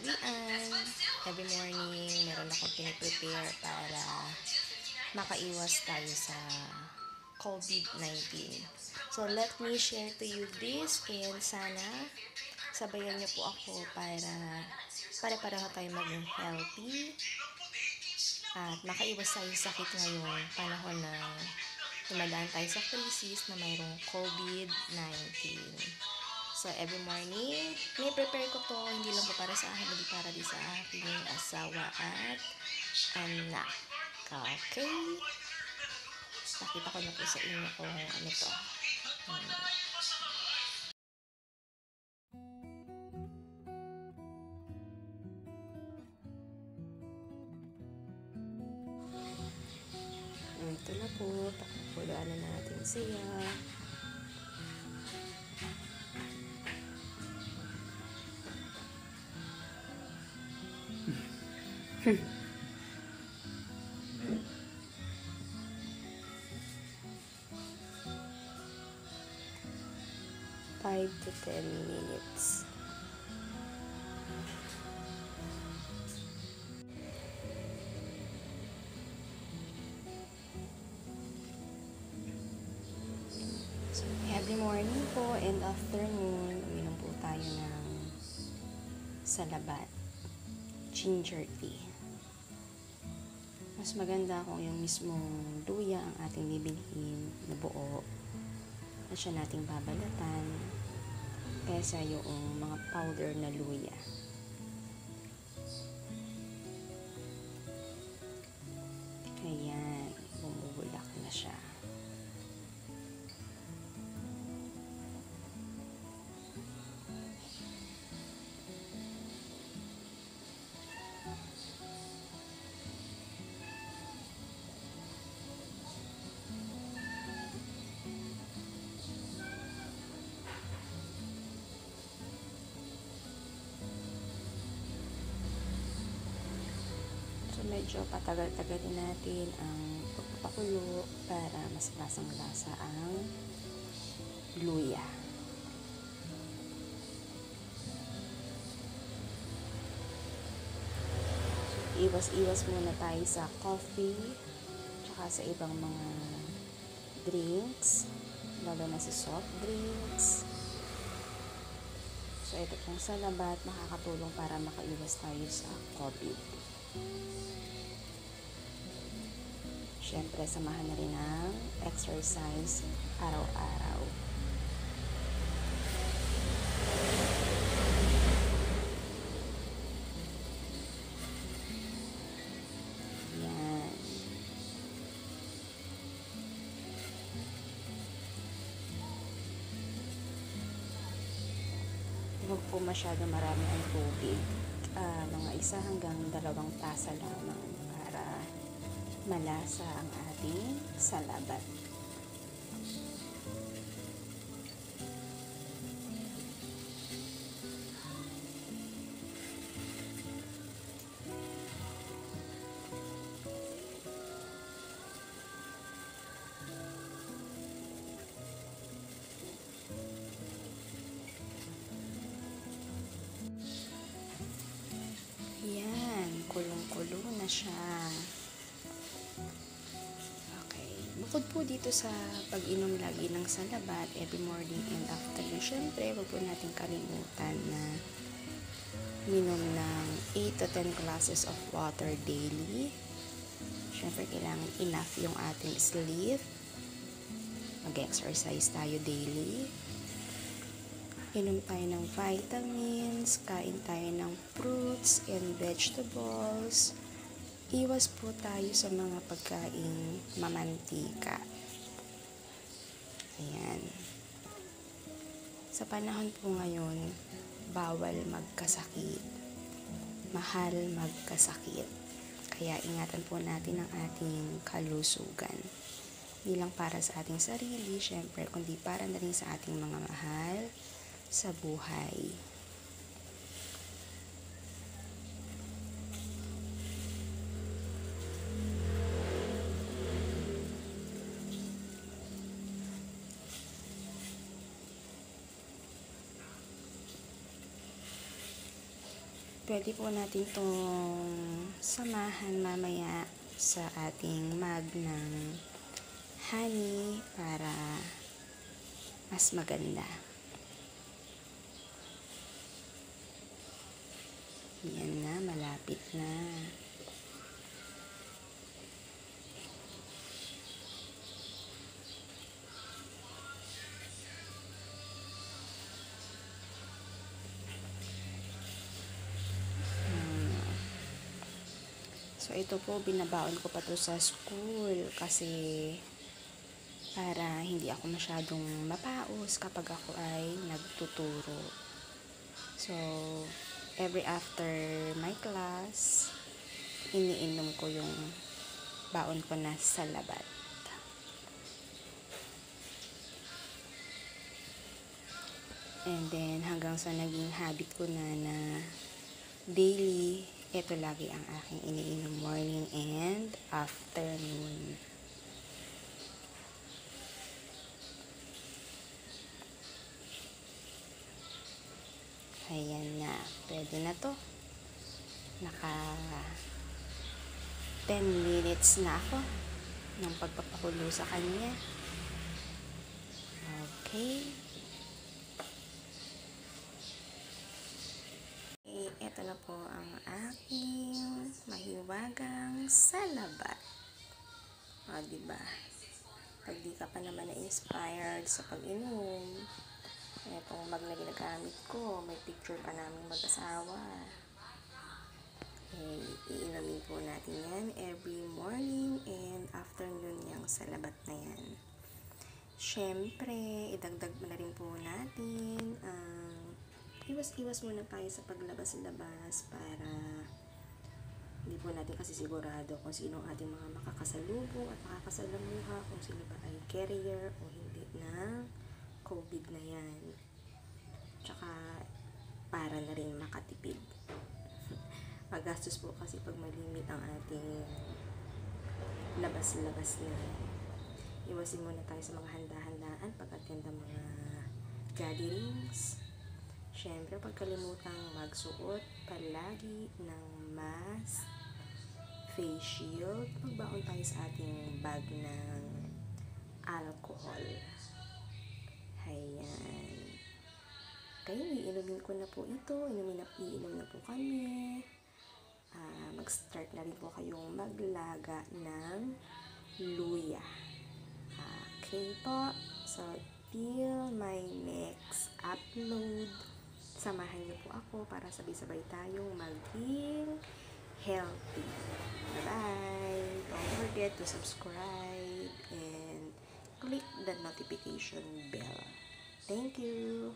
kinawian. Every morning, meron akong piniprepare para makaiwas tayo sa COVID-19. So, let me share to you this and sana sabayan niyo po ako para para-pareho tayo maging healthy at makaiwas tayo sa sakit ngayong panahon na tumadaan tayo sa crisis na mayroong COVID-19. So, every morning, may-prepare ko to, hindi lang po para sa akin, hindi para din sa aking asawa at anak. Okay? Nakita ko na po sa inyo kung ano to. Hmm. Ito na po, takpulaan na natin siya. Five to ten minutes. So, every morning po and afternoon, uminom po tayo ng salabat, ginger tea. Mas maganda kung yung mismong luya ang ating bibilhin na buo na siya nating babalatan kaysa yung mga powder na luya. Medyo patagal-tagalin natin ang pagpapakulo para mas lasang-lasa ang luya. Iwas-iwas muna tayo sa coffee tsaka sa ibang mga drinks lalo na sa soft drinks. So ito pong salabat makakatulong para makaiwas tayo sa COVID Siyempre, samahan na rin ng exercise araw-araw. Huwag po masyado marami ang tubig. Ah, mga isa hanggang dalawang tasa lamang para malasa ang ating salabat. Na siya. Okay. Bukod po dito sa pag-inom lagi ng salabat every morning and afternoon, syempre, wag po natin kalimutan na minom ng 8 to 10 glasses of water daily. Syempre, kailangan enough yung ating sleep. Mag-exercise tayo daily. Inom tayo ng vitamins, kain tayo ng fruits and vegetables. Iwas po tayo sa mga pagkain mamantika. Ayan. Sa panahon po ngayon, bawal magkasakit. Mahal magkasakit. Kaya ingatan po natin ang ating kalusugan. Hindi lang para sa ating sarili, syempre, kundi para na rin sa ating mga mahal sa buhay. Pwede po natin itong samahan mamaya sa ating mag ng honey para mas maganda. Yan na, malapit na. Ito po, binabaon ko pa to sa school kasi para hindi ako masyadong mapaos kapag ako ay nagtuturo. So, every after my class, iniinom ko yung baon ko na sa labat. And then, hanggang sa naging habit ko na na daily, ito lagi ang aking iniinom morning and afternoon. Ayan na. Pwede na to. Naka 10 minutes na ako ng pagpapakulo sa kanya. Okay. Eh, ito na po ang aking mahiwagang salabat. O, diba? Pag di ka pa naman na-inspired sa pag-inom, itong mag na ginagamit ko, may picture pa namin mag-asawa. Eh, iinumin po natin yan every morning and afternoon yung salabat na yan. Siyempre, idagdag mo na rin po natin ang iwas-iwas muna tayo sa paglabas-labas para hindi po natin kasi sigurado kung sino ang ating mga makakasalubong at makakasalamuha, kung sino ba ay carrier o hindi ng COVID na yan. Tsaka, para na rin makatipid. Magastos po kasi pag malimit ang ating labas-labas na. Iwasin muna tayo sa mga handa-handaan pag-attend ng mga gatherings. Siyempre, pagkalimutang magsuot palagi ng mask, face shield, magbaon tayo sa ating bag ng alcohol. Ayan. Kaya iinumin ko na po ito. Inumin na, iinom na po kami. Ah, mag-start na rin po kayong maglaga ng luya. Okay po. So, till my next upload, samahan niyo po ako para sabay-sabay tayong maging healthy. Bye-bye! Don't forget to subscribe and click the notification bell. Thank you!